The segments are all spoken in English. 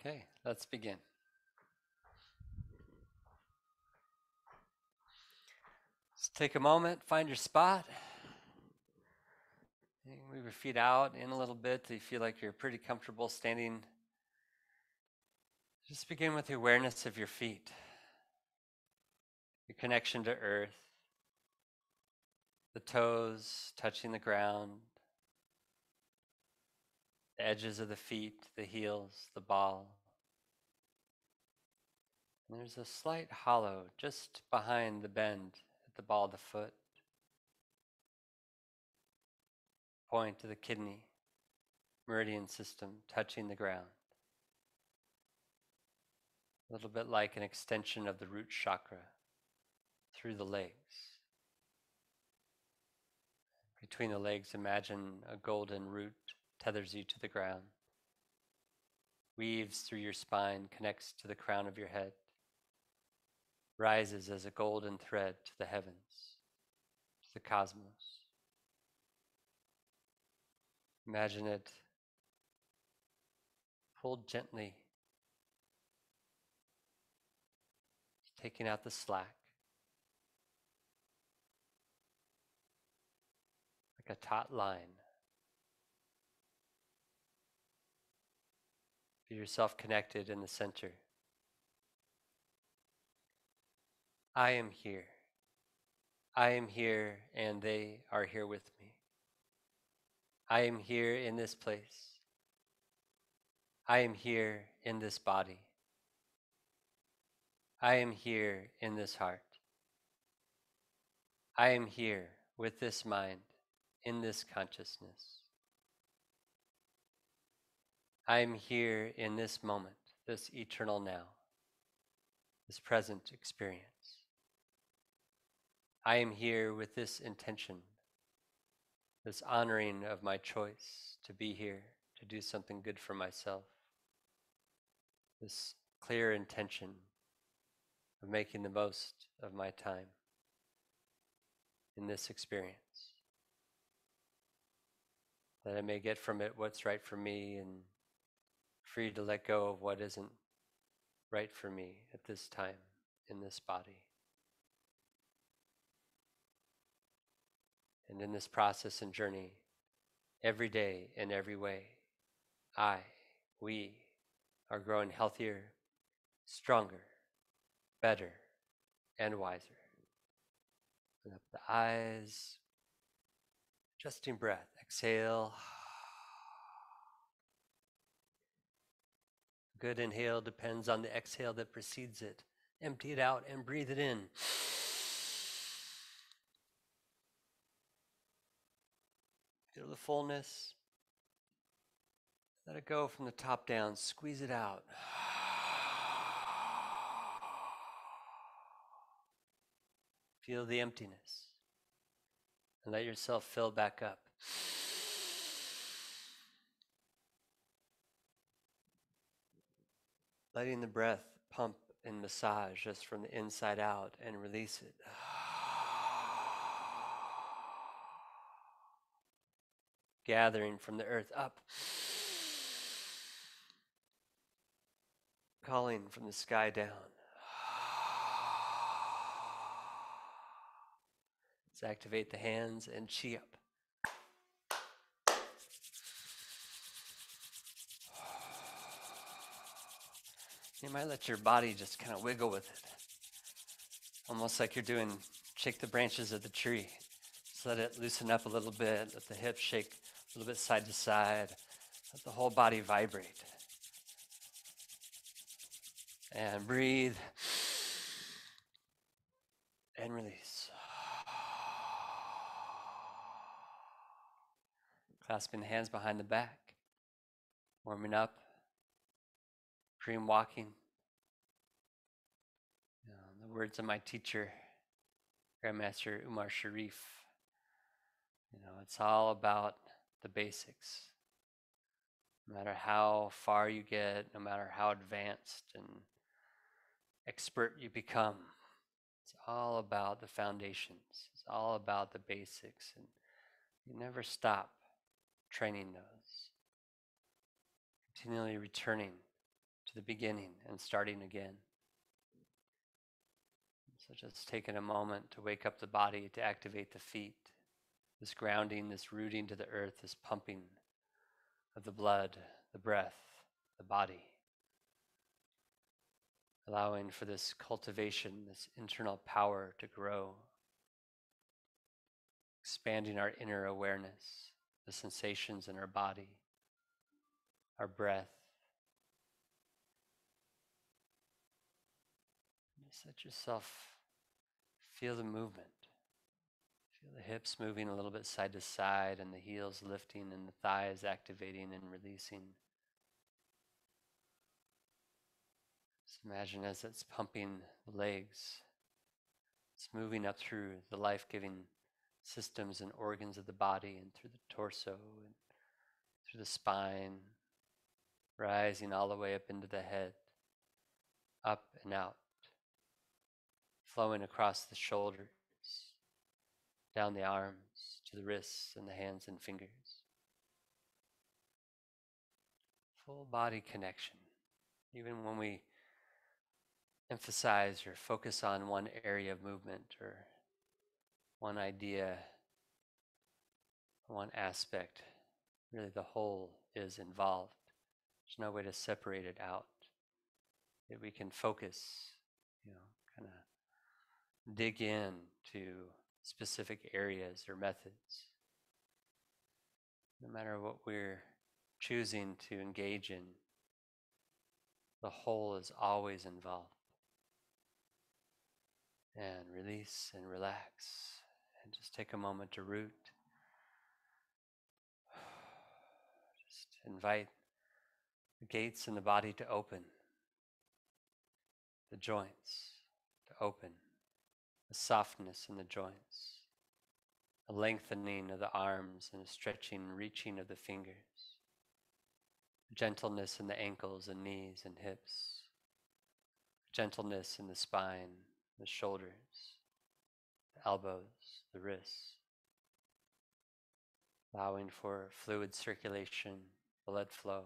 Okay, let's begin. Let's take a moment, find your spot. Move your feet out in a little bit till you feel like you're pretty comfortable standing. Just begin with the awareness of your feet, your connection to earth, the toes touching the ground, the edges of the feet, the heels, the ball. There's a slight hollow just behind the bend at the ball of the foot. Point to the kidney, meridian system touching the ground. A little bit like an extension of the root chakra through the legs. Between the legs, imagine a golden root tethers you to the ground, weaves through your spine, connects to the crown of your head, rises as a golden thread to the heavens, to the cosmos. Imagine it pulled gently, taking out the slack. Like a taut line. Feel yourself connected in the center. I am here. I am here, and they are here with me. I am here in this place. I am here in this body. I am here in this heart. I am here with this mind, in this consciousness. I am here in this moment, this eternal now, this present experience. I am here with this intention, this honoring of my choice to be here, to do something good for myself, this clear intention of making the most of my time in this experience. That I may get from it what's right for me and free to let go of what isn't right for me at this time in this body. And in this process and journey, every day in every way, I, we are growing healthier, stronger, better, and wiser. Open up the eyes, adjusting breath. Exhale. Good inhale depends on the exhale that precedes it. Empty it out and breathe it in. Feel the fullness. Let it go from the top down. Squeeze it out. Feel the emptiness. And let yourself fill back up. letting the breath pump and massage just from the inside out and release it. Gathering from the earth up. Calling from the sky down. Let's activate the hands and chi up. You might let your body just kind of wiggle with it. Almost like you're doing shake the branches of the tree. Just let it loosen up a little bit. Let the hips shake a little bit side to side. Let the whole body vibrate. And breathe. And release. Clasping the hands behind the back. Warming up dream walking. Know, the words of my teacher, Grandmaster Umar Sharif. You know, it's all about the basics. No matter how far you get, no matter how advanced and expert you become, it's all about the foundations. It's all about the basics. And you never stop training those. Continually returning to the beginning and starting again. So just taking a moment to wake up the body, to activate the feet, this grounding, this rooting to the earth, this pumping of the blood, the breath, the body. Allowing for this cultivation, this internal power to grow. Expanding our inner awareness, the sensations in our body, our breath. Just let yourself feel the movement. Feel the hips moving a little bit side to side and the heels lifting and the thighs activating and releasing. Just imagine as it's pumping the legs, it's moving up through the life giving systems and organs of the body and through the torso and through the spine, rising all the way up into the head, up and out, flowing across the shoulders, down the arms to the wrists and the hands and fingers. Full body connection. Even when we emphasize or focus on one area of movement or one idea, one aspect, really the whole is involved. There's no way to separate it out. That we can focus, you know, kind of dig in to specific areas or methods. No matter what we're choosing to engage in, the whole is always involved. And release and relax. And just take a moment to root. Just invite the gates in the body to open, the joints to open a softness in the joints, a lengthening of the arms and a stretching, reaching of the fingers, gentleness in the ankles and knees and hips, gentleness in the spine, the shoulders, the elbows, the wrists, allowing for fluid circulation, blood flow,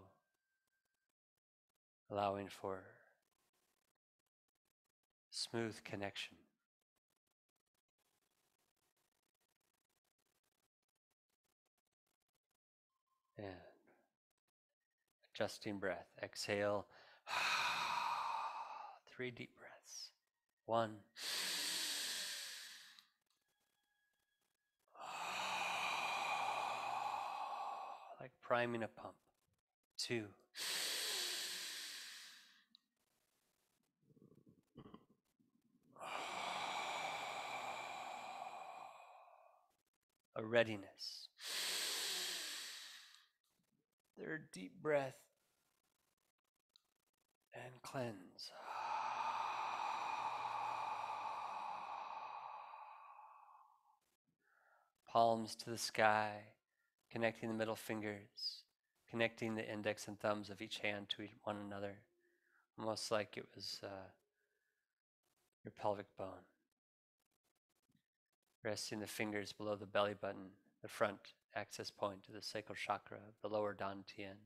allowing for smooth connection. Adjusting breath. Exhale. Three deep breaths. One. Like priming a pump. Two. A readiness. Third deep breath and cleanse. Palms to the sky, connecting the middle fingers, connecting the index and thumbs of each hand to one another, almost like it was uh, your pelvic bone. Resting the fingers below the belly button, the front access point to the sacral chakra of the lower dantian.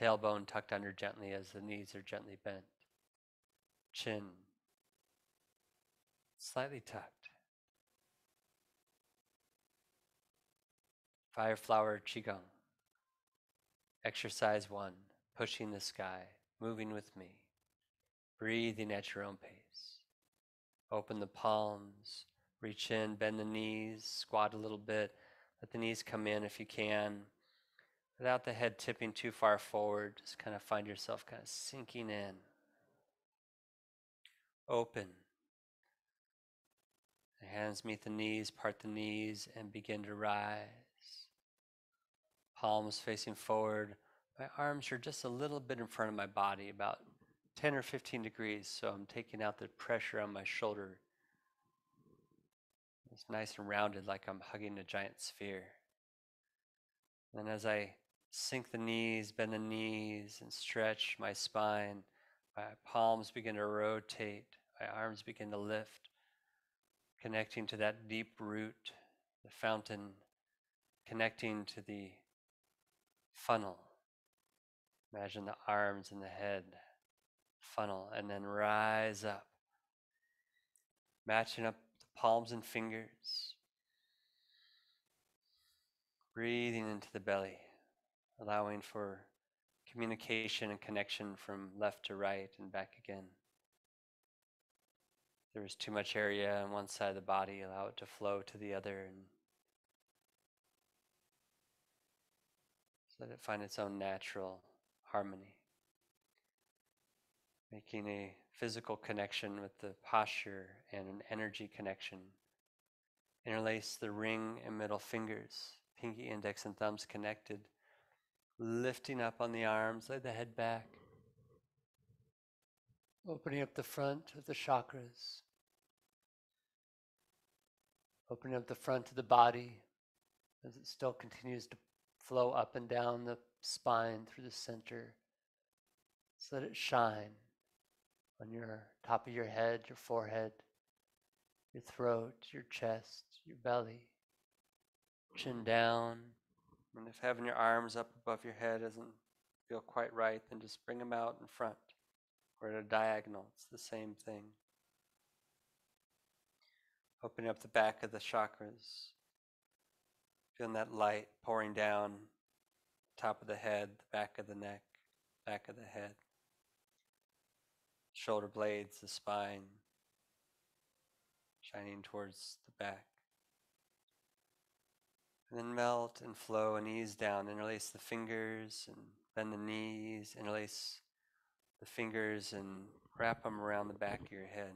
Tailbone tucked under gently as the knees are gently bent. Chin slightly tucked. Fire flower Qigong. Exercise one, pushing the sky, moving with me, breathing at your own pace. Open the palms, Reach in, bend the knees, squat a little bit. Let the knees come in if you can. Without the head tipping too far forward, just kind of find yourself kind of sinking in. Open. The hands meet the knees, part the knees, and begin to rise. Palms facing forward. My arms are just a little bit in front of my body, about 10 or 15 degrees, so I'm taking out the pressure on my shoulder it's nice and rounded, like I'm hugging a giant sphere. And as I sink the knees, bend the knees, and stretch my spine, my palms begin to rotate, my arms begin to lift, connecting to that deep root, the fountain, connecting to the funnel, Imagine the arms and the head funnel and then rise up. Matching up palms and fingers. Breathing into the belly, allowing for communication and connection from left to right and back again. There is too much area on one side of the body, allow it to flow to the other and let it find its own natural harmony. Making a physical connection with the posture and an energy connection. Interlace the ring and middle fingers, pinky, index, and thumbs connected. Lifting up on the arms, lay the head back. Opening up the front of the chakras. Opening up the front of the body as it still continues to flow up and down the spine through the center. So let it shine on your top of your head, your forehead, your throat, your chest, your belly, chin down. And if having your arms up above your head doesn't feel quite right, then just bring them out in front or at a diagonal. It's the same thing. Opening up the back of the chakras. Feeling that light pouring down top of the head, the back of the neck, back of the head, shoulder blades, the spine, shining towards the back. And then melt and flow and ease down. Interlace the fingers and bend the knees. Interlace the fingers and wrap them around the back of your head.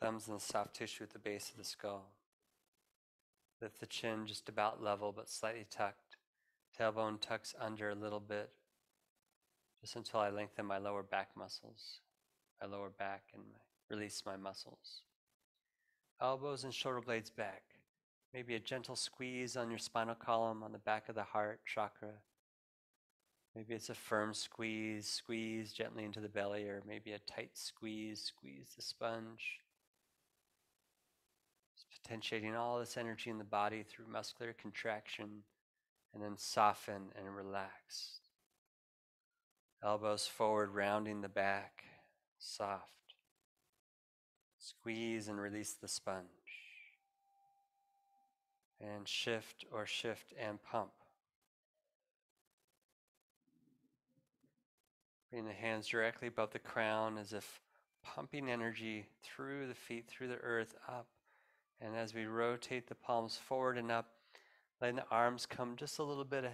Thumbs in the soft tissue at the base of the skull. Lift the chin just about level but slightly tucked. Tailbone tucks under a little bit, just until I lengthen my lower back muscles, my lower back, and release my muscles. Elbows and shoulder blades back. Maybe a gentle squeeze on your spinal column on the back of the heart chakra. Maybe it's a firm squeeze, squeeze gently into the belly, or maybe a tight squeeze, squeeze the sponge. Just potentiating all this energy in the body through muscular contraction and then soften and relax. Elbows forward, rounding the back, soft. Squeeze and release the sponge. And shift or shift and pump. Bring the hands directly above the crown as if pumping energy through the feet, through the earth, up. And as we rotate the palms forward and up, Letting the arms come just a little bit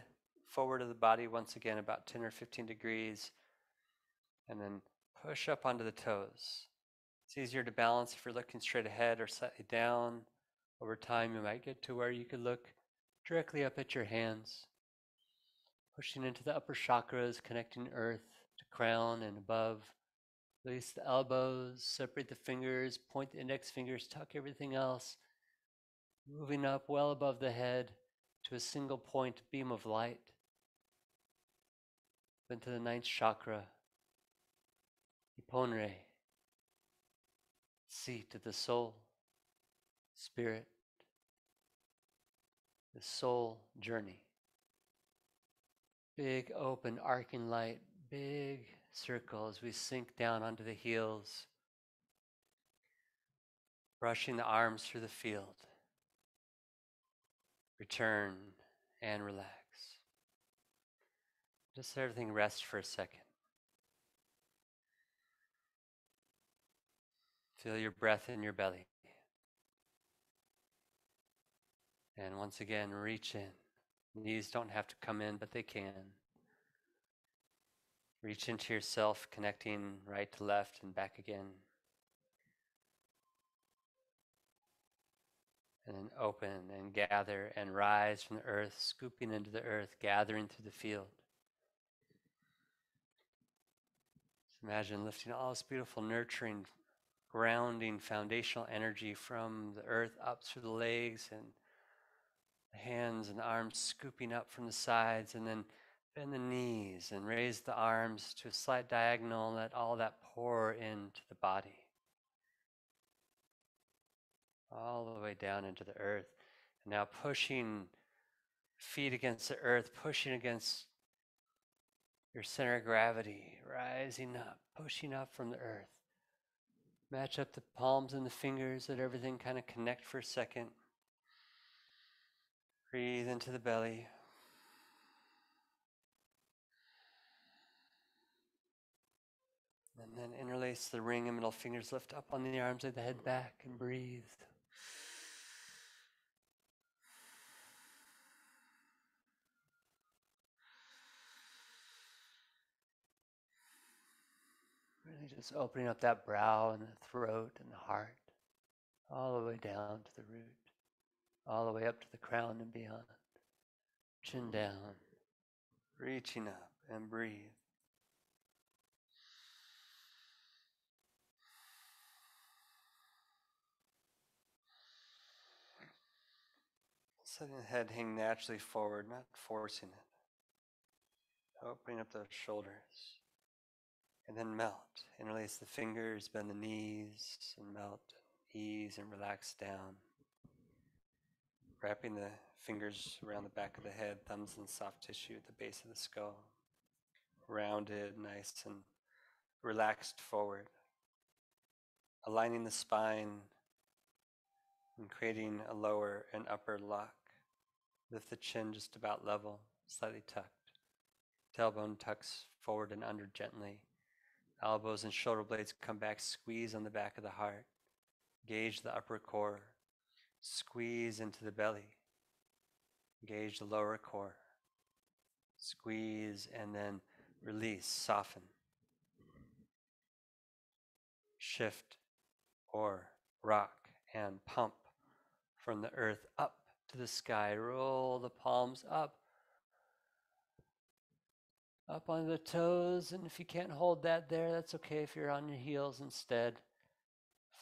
forward of the body once again, about 10 or 15 degrees. And then push up onto the toes. It's easier to balance if you're looking straight ahead or slightly down. Over time, you might get to where you could look directly up at your hands. Pushing into the upper chakras, connecting earth to crown and above. Release the elbows, separate the fingers, point the index fingers, tuck everything else. Moving up well above the head to a single point beam of light, then to the ninth chakra, Iponre, seat of the soul, spirit, the soul journey. Big open arcing light, big circle as we sink down onto the heels, brushing the arms through the field return, and relax. Just let everything rest for a second. Feel your breath in your belly. And once again, reach in. Knees don't have to come in, but they can. Reach into yourself, connecting right to left and back again. and then open and gather and rise from the earth, scooping into the earth, gathering through the field. Imagine lifting all this beautiful, nurturing, grounding, foundational energy from the earth up through the legs and the hands and arms scooping up from the sides, and then bend the knees and raise the arms to a slight diagonal and let all that pour into the body all the way down into the earth. And now pushing feet against the earth, pushing against your center of gravity rising up, pushing up from the earth. Match up the palms and the fingers, let everything kind of connect for a second. Breathe into the belly. And then interlace the ring and middle fingers, lift up on the arms, of the head back, and breathe. Just opening up that brow and the throat and the heart, all the way down to the root, all the way up to the crown and beyond. Chin down, reaching up and breathe. Letting the head hang naturally forward, not forcing it. Opening up those shoulders. And then melt. Interlace the fingers, bend the knees, and melt. Ease and relax down. Wrapping the fingers around the back of the head, thumbs in soft tissue at the base of the skull. Rounded, nice, and relaxed forward. Aligning the spine and creating a lower and upper lock. Lift the chin just about level, slightly tucked. Tailbone tucks forward and under gently. Elbows and shoulder blades come back, squeeze on the back of the heart. Gauge the upper core. Squeeze into the belly. Gauge the lower core. Squeeze and then release, soften. Shift or rock and pump from the earth up to the sky. Roll the palms up. Up on the toes, and if you can't hold that there, that's okay if you're on your heels instead.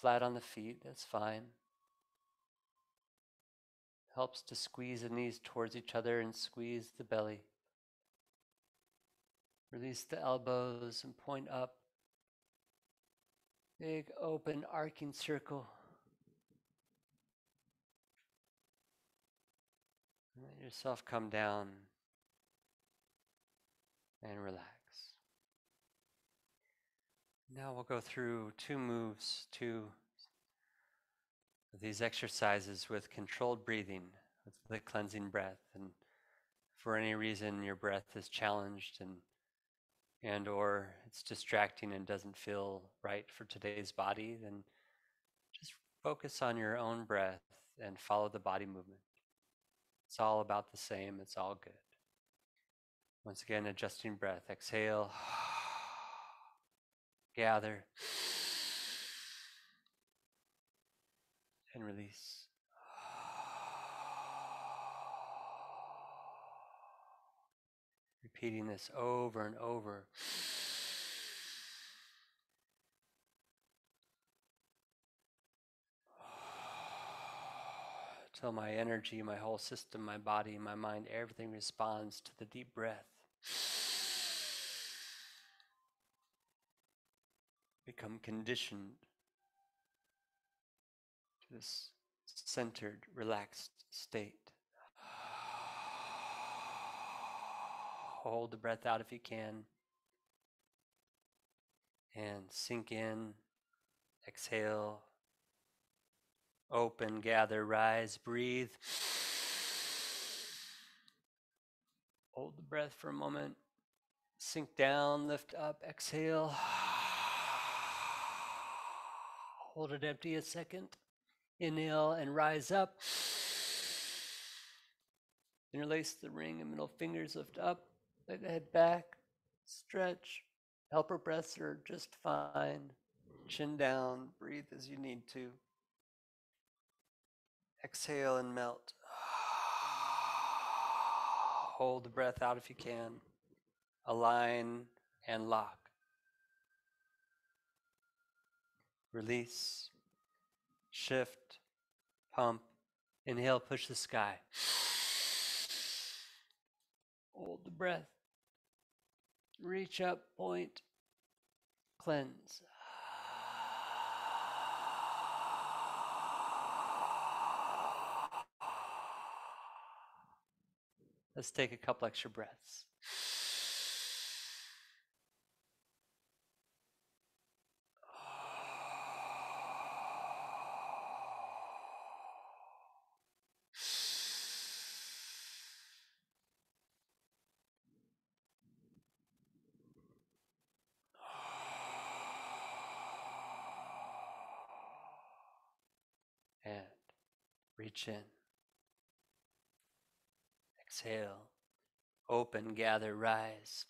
Flat on the feet, that's fine. Helps to squeeze the knees towards each other and squeeze the belly. Release the elbows and point up. Big open arcing circle. Let yourself come down and relax. Now we'll go through two moves, two these exercises with controlled breathing, with the cleansing breath. And for any reason your breath is challenged and and or it's distracting and doesn't feel right for today's body, then just focus on your own breath and follow the body movement. It's all about the same, it's all good. Once again, adjusting breath. Exhale, gather, and release. Repeating this over and over. till my energy, my whole system, my body, my mind, everything responds to the deep breath. Become conditioned to this centered, relaxed state. Hold the breath out if you can. And sink in, exhale, Open, gather, rise, breathe. Hold the breath for a moment. Sink down, lift up, exhale. Hold it empty a second. Inhale and rise up. Interlace the ring and middle fingers, lift up, let the head back, stretch. Helper breaths are just fine. Chin down, breathe as you need to. Exhale and melt. Hold the breath out if you can. Align and lock. Release. Shift. Pump. Inhale, push the sky. Hold the breath. Reach up, point, cleanse. Let's take a couple extra breaths. And reach in. Exhale. Open, gather, rise.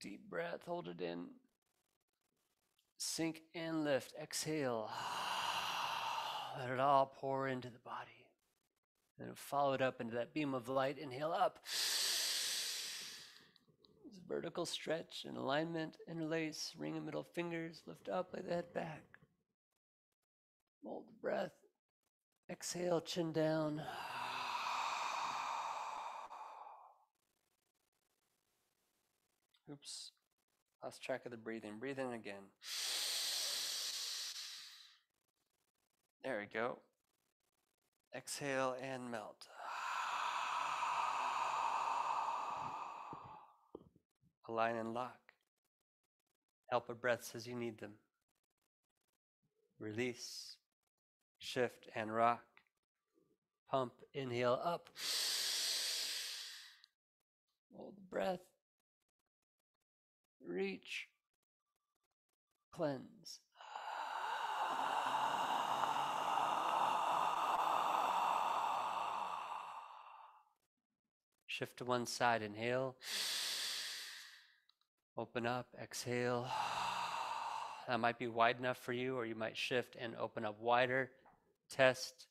Deep breath, hold it in. Sink and lift. Exhale. Let it all pour into the body. And follow it up into that beam of light. Inhale up. Vertical stretch and alignment, interlace, ring of middle fingers, lift up, lay the head back. Hold the breath. Exhale, chin down. Oops. Lost track of the breathing. Breathe in again. There we go. Exhale and melt. Align and lock. Help a breaths as you need them. Release, shift and rock. Pump, inhale up. Hold the breath. Reach. Cleanse. Shift to one side, inhale. Open up, exhale. That might be wide enough for you, or you might shift and open up wider. Test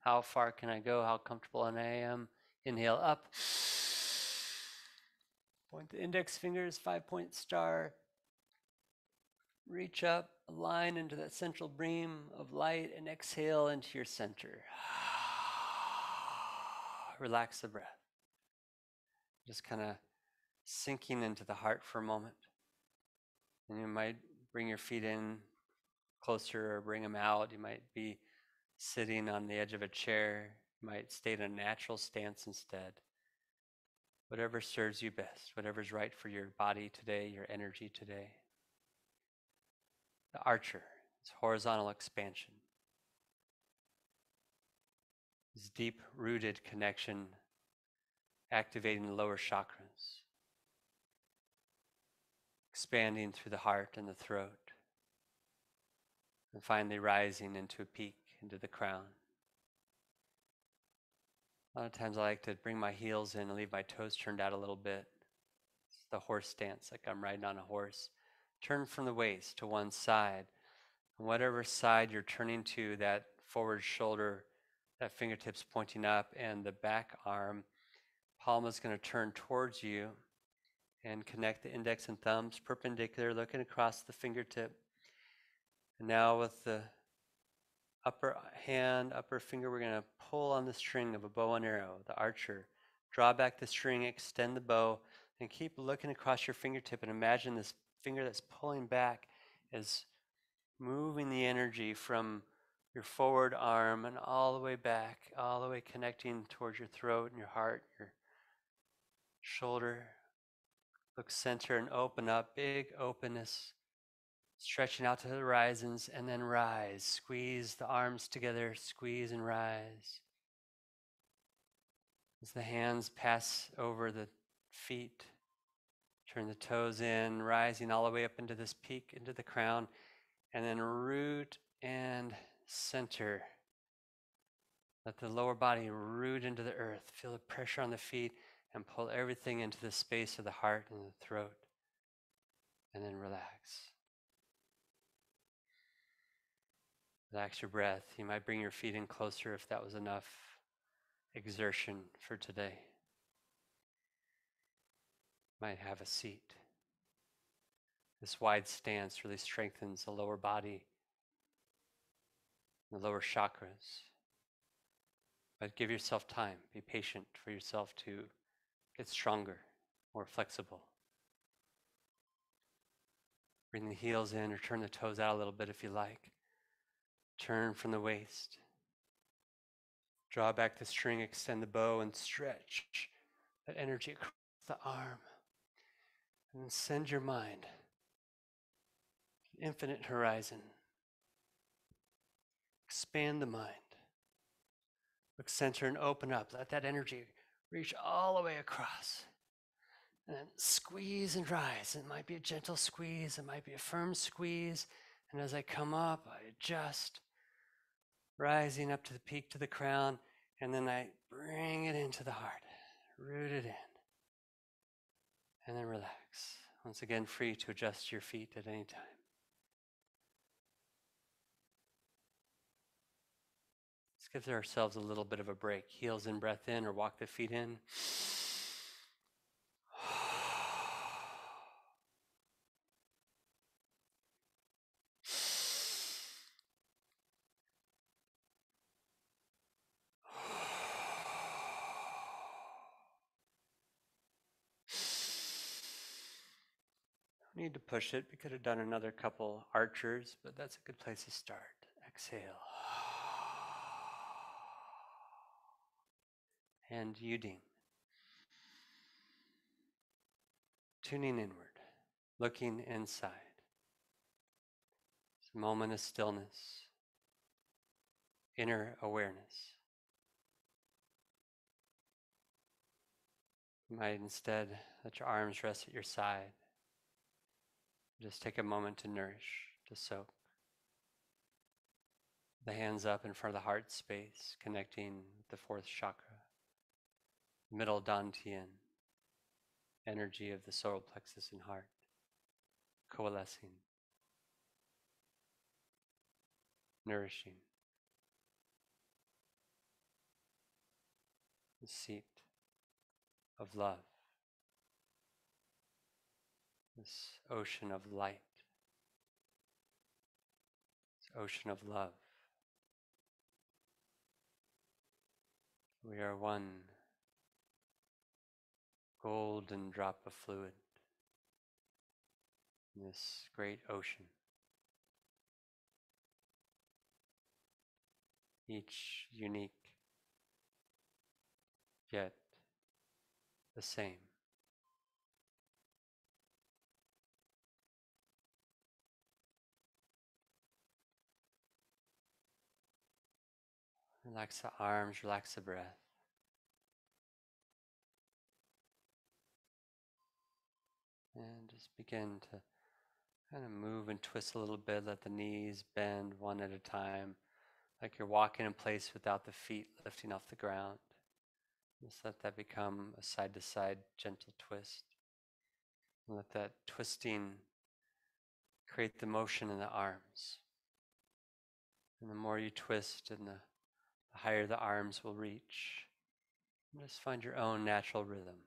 how far can I go, how comfortable I am. Inhale up. Point the index fingers, five point star. Reach up, align into that central beam of light, and exhale into your center. Relax the breath. Just kind of sinking into the heart for a moment. And you might bring your feet in closer or bring them out. You might be sitting on the edge of a chair. Might stay in a natural stance instead. Whatever serves you best, whatever's right for your body today, your energy today. The archer is horizontal expansion. This deep rooted connection activating the lower chakras expanding through the heart and the throat, and finally rising into a peak, into the crown. A lot of times I like to bring my heels in and leave my toes turned out a little bit. It's the horse stance, like I'm riding on a horse. Turn from the waist to one side. And whatever side you're turning to, that forward shoulder, that fingertips pointing up, and the back arm, palm is going to turn towards you and connect the index and thumbs perpendicular, looking across the fingertip. And now with the upper uh, hand, upper finger, we're going to pull on the string of a bow and arrow, the archer. Draw back the string, extend the bow, and keep looking across your fingertip and imagine this finger that's pulling back is moving the energy from your forward arm and all the way back, all the way connecting towards your throat and your heart, your shoulder, Look center and open up, big openness, stretching out to the horizons, and then rise. Squeeze the arms together, squeeze and rise. As the hands pass over the feet, turn the toes in, rising all the way up into this peak, into the crown, and then root and center. Let the lower body root into the earth. Feel the pressure on the feet and pull everything into the space of the heart and the throat, and then relax. Relax your breath. You might bring your feet in closer if that was enough exertion for today. Might have a seat. This wide stance really strengthens the lower body, the lower chakras. But give yourself time. Be patient for yourself to get stronger, more flexible. Bring the heels in or turn the toes out a little bit if you like. Turn from the waist. Draw back the string, extend the bow, and stretch that energy across the arm. And send your mind infinite horizon. Expand the mind. Look center and open up. Let that energy Reach all the way across. And then squeeze and rise. It might be a gentle squeeze, it might be a firm squeeze. And as I come up, I adjust. Rising up to the peak to the crown, and then I bring it into the heart, root it in, and then relax. Once again, free to adjust your feet at any time. Let's give ourselves a little bit of a break. Heels in, breath in, or walk the feet in. Need to push it. We could have done another couple archers, but that's a good place to start. Exhale. And Yuding. Tuning inward, looking inside. It's a moment of stillness, inner awareness. You might instead let your arms rest at your side. Just take a moment to nourish, to soak. The hands up in front of the heart space, connecting with the fourth chakra, middle dantian, energy of the solar plexus and heart, coalescing, nourishing. The seat of love this ocean of light, this ocean of love. We are one golden drop of fluid in this great ocean. Each unique, yet the same. Relax the arms, relax the breath. And just begin to kind of move and twist a little bit. Let the knees bend one at a time, like you're walking in place without the feet lifting off the ground. Just let that become a side to side gentle twist. And let that twisting create the motion in the arms. And the more you twist and the the higher the arms will reach. just find your own natural rhythm.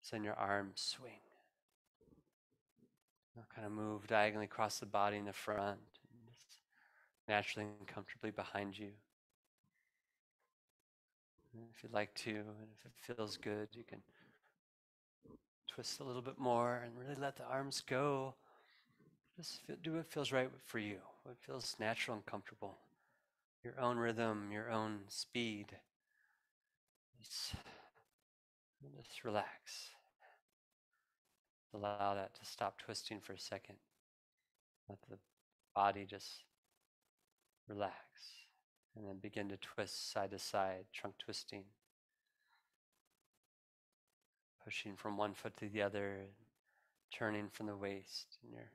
Send your arms swing. Kind of move diagonally across the body in the front, just naturally and comfortably behind you. And if you'd like to, and if it feels good, you can twist a little bit more and really let the arms go. Just do what feels right for you, what feels natural and comfortable your own rhythm, your own speed. Just, just relax. Allow that to stop twisting for a second. Let the body just relax. And then begin to twist side to side, trunk twisting. Pushing from one foot to the other, turning from the waist. And your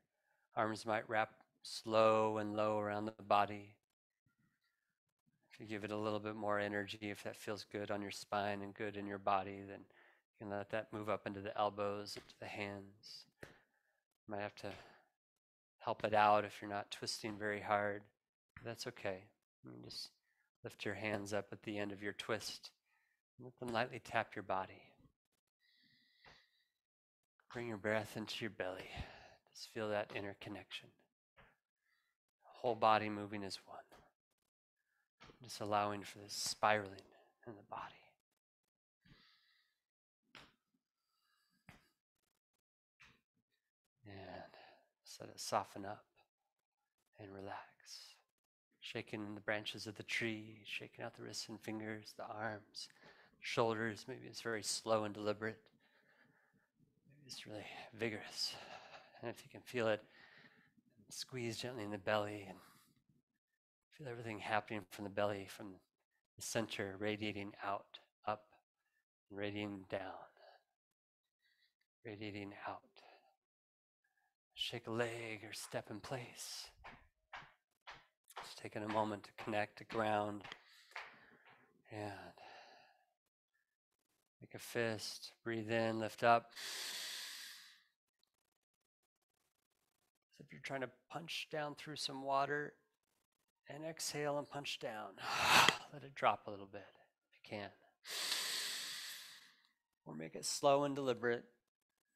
arms might wrap slow and low around the body you give it a little bit more energy, if that feels good on your spine and good in your body, then you can let that move up into the elbows, into the hands. You might have to help it out if you're not twisting very hard. That's okay. just lift your hands up at the end of your twist. Let them lightly tap your body. Bring your breath into your belly. Just feel that inner connection. Whole body moving as one. Just allowing for this spiraling in the body. And let it soften up and relax. Shaking the branches of the tree, shaking out the wrists and fingers, the arms, shoulders. Maybe it's very slow and deliberate. Maybe it's really vigorous. And if you can feel it, squeeze gently in the belly and Feel everything happening from the belly, from the center, radiating out, up, and radiating down, radiating out. Shake a leg or step in place. Just taking a moment to connect to ground and make a fist. Breathe in, lift up. As if you're trying to punch down through some water and exhale and punch down. Let it drop a little bit if you can. Or make it slow and deliberate,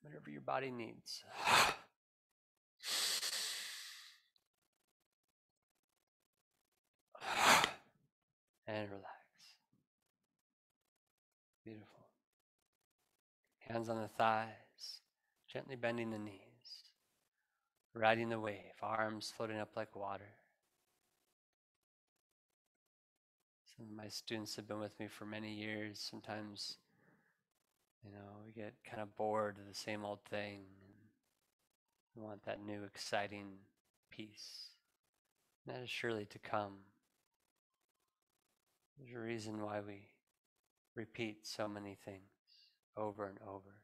whatever your body needs. And relax. Beautiful. Hands on the thighs, gently bending the knees, riding the wave, arms floating up like water. My students have been with me for many years. Sometimes, you know, we get kind of bored of the same old thing. And we want that new, exciting piece. And that is surely to come. There's a reason why we repeat so many things over and over.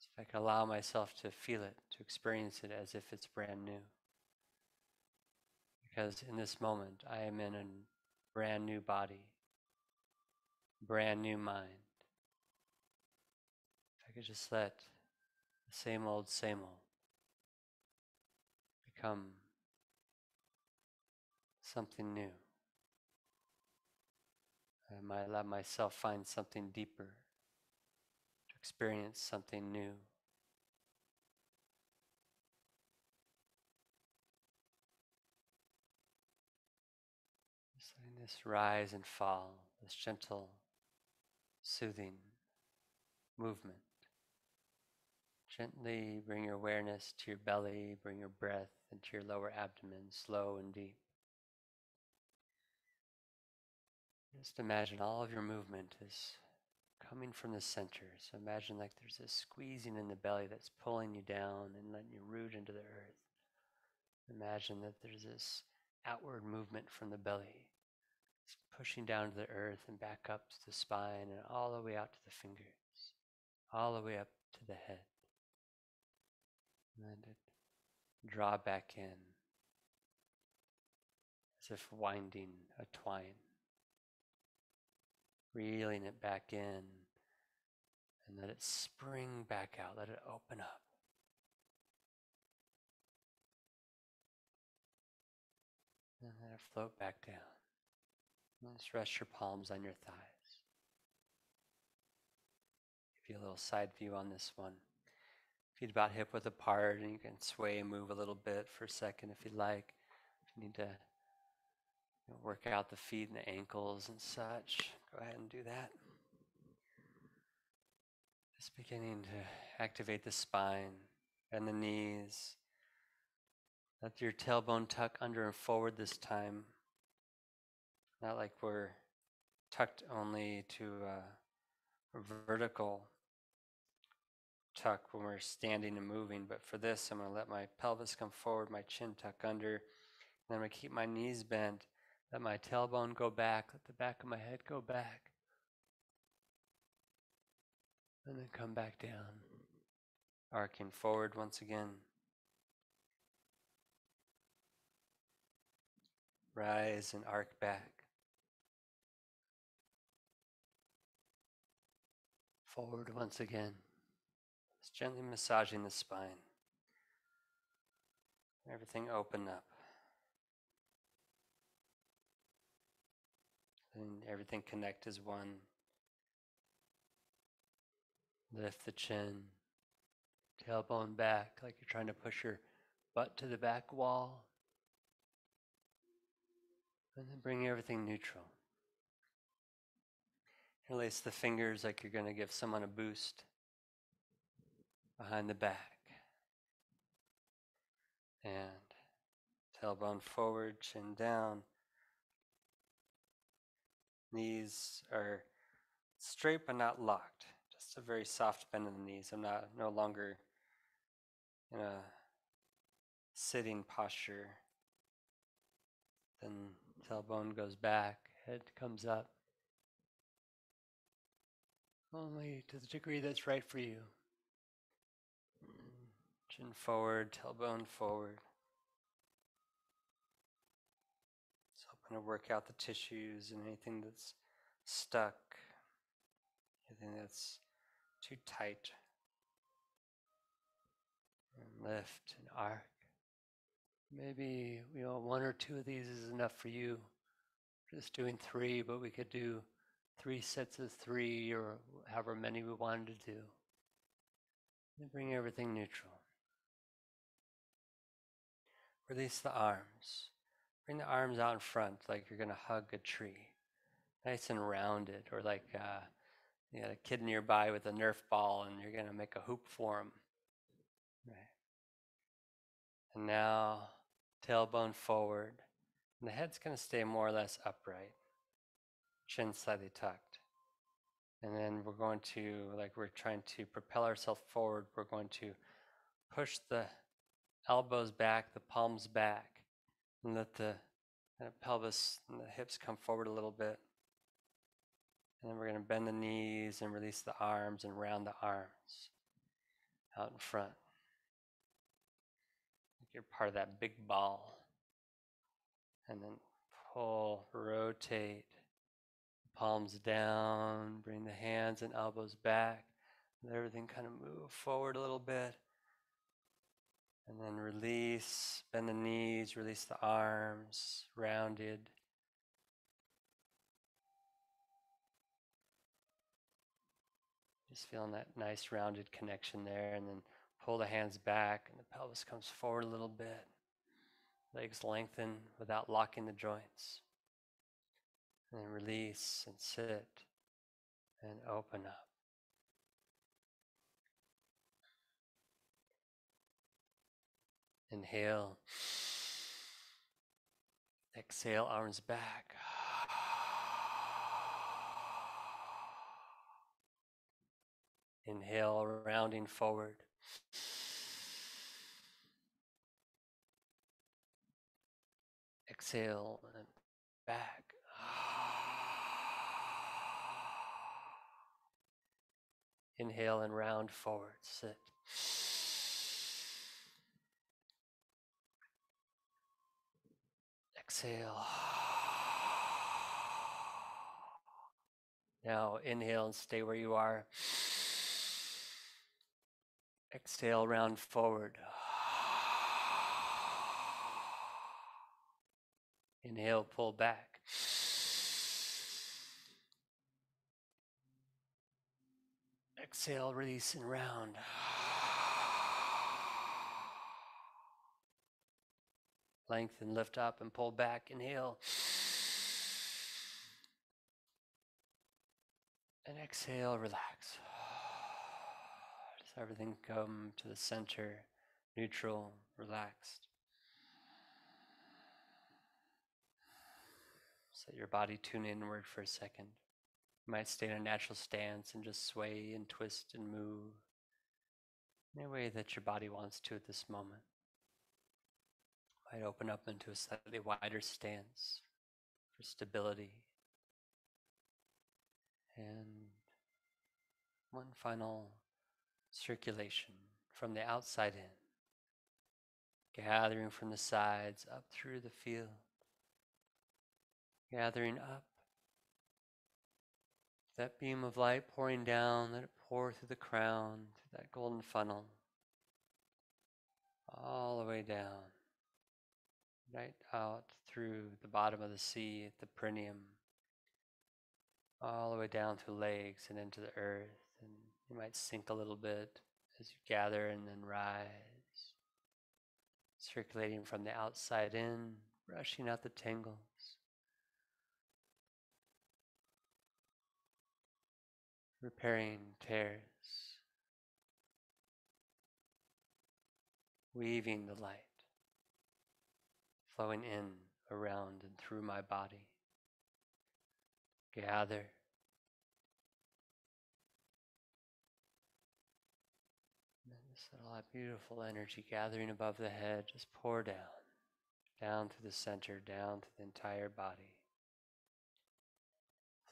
So if I can allow myself to feel it, to experience it as if it's brand new. Because in this moment, I am in a brand new body, brand new mind. If I could just let the same old, same old become something new. I might let myself find something deeper, to experience something new. This rise and fall, this gentle, soothing movement. Gently bring your awareness to your belly, bring your breath into your lower abdomen, slow and deep. Just imagine all of your movement is coming from the center. So imagine like there's this squeezing in the belly that's pulling you down and letting you root into the earth. Imagine that there's this outward movement from the belly. Pushing down to the earth and back up to the spine and all the way out to the fingers, all the way up to the head. And then draw back in as if winding a twine reeling it back in, and let it spring back out, let it open up. And let it float back down. Just rest your palms on your thighs. Give you a little side view on this one. Feet about hip width apart, and you can sway and move a little bit for a second if you'd like. If you need to you know, work out the feet and the ankles and such. Go ahead and do that. Just beginning to activate the spine and the knees. Let your tailbone tuck under and forward this time. Not like we're tucked only to uh, a vertical tuck when we're standing and moving, but for this, I'm going to let my pelvis come forward, my chin tuck under, and I'm going to keep my knees bent let my tailbone go back. Let the back of my head go back. And then come back down. Arcing forward once again. Rise and arc back. Forward once again. Just gently massaging the spine. Everything open up. and everything connect as one. Lift the chin, tailbone back like you're trying to push your butt to the back wall. And then bring everything neutral. Release the fingers like you're going to give someone a boost behind the back. And tailbone forward, chin down. Knees are straight but not locked. Just a very soft bend in the knees. I'm not no longer in a sitting posture. Then tailbone goes back, head comes up. Only to the degree that's right for you. Chin forward, tailbone forward. So I'm going to work out the tissues and anything that's stuck, anything that's too tight. And lift and arc. Maybe you know one or two of these is enough for you. Just doing three, but we could do three sets of three or however many we wanted to do. And bring everything neutral. Release the arms. Bring the arms out in front like you're going to hug a tree. Nice and rounded, or like uh, you got a kid nearby with a Nerf ball and you're going to make a hoop for him. Right. And now, tailbone forward. And the head's going to stay more or less upright, chin slightly tucked. And then we're going to, like we're trying to propel ourselves forward, we're going to push the elbows back, the palms back, and let the kind of pelvis and the hips come forward a little bit. And then we're going to bend the knees and release the arms and round the arms out in front. Like you're part of that big ball. And then pull, rotate, palms down, bring the hands and elbows back. Let everything kind of move forward a little bit. And then release, bend the knees, release the arms, rounded. Just feeling that nice rounded connection there. And then pull the hands back, and the pelvis comes forward a little bit. Legs lengthen without locking the joints. And release and sit and open up. Inhale. Exhale, arms back. Inhale, rounding forward. Exhale and back. Inhale and round forward. Sit. Exhale. Now inhale and stay where you are. Exhale, round forward. Inhale, pull back. Exhale, release and round. Lengthen, lift up, and pull back. Inhale. And exhale, relax. Just everything come to the center, neutral, relaxed. Let your body tune inward for a second. Might stay in a natural stance and just sway and twist and move in a way that your body wants to at this moment might open up into a slightly wider stance for stability. And one final circulation from the outside in, gathering from the sides up through the field, gathering up. That beam of light pouring down, let it pour through the crown, through that golden funnel, all the way down right out through the bottom of the sea at the perineum, all the way down through legs and into the earth. And you might sink a little bit as you gather and then rise, circulating from the outside in, brushing out the tangles. Repairing tears, weaving the light flowing in, around, and through my body. Gather. Just all that beautiful energy gathering above the head just pour down, down to the center, down to the entire body.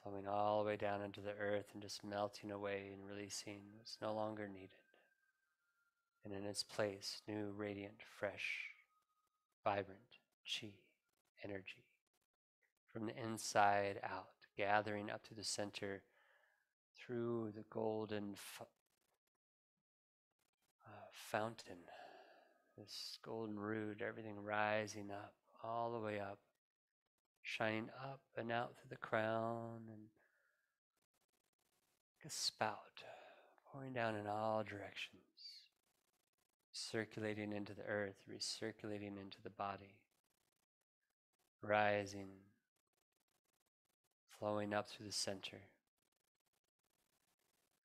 Flowing all the way down into the earth and just melting away and releasing what's no longer needed. And in its place, new, radiant, fresh, vibrant chi, energy, from the inside out, gathering up to the center through the golden f- uh, fountain, this golden root, everything rising up, all the way up, shining up and out through the crown and like a spout, pouring down in all directions, circulating into the earth, recirculating into the body, rising, flowing up through the center.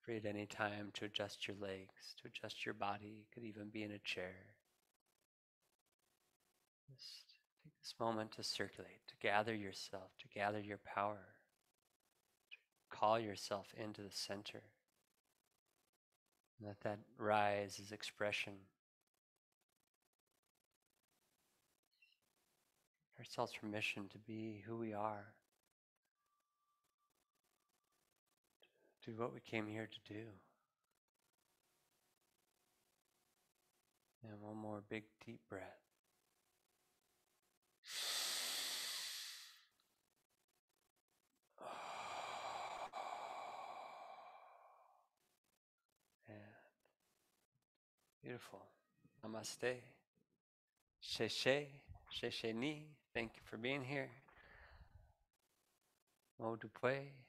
Free at any time to adjust your legs, to adjust your body, could even be in a chair. Just this moment to circulate, to gather yourself, to gather your power, to call yourself into the center. Let that rise as expression. Ourselves permission to be who we are. To do what we came here to do. And one more big deep breath. And beautiful. Namaste. Xiexie. Xiexie ni. Thank you for being here. Mo dupe.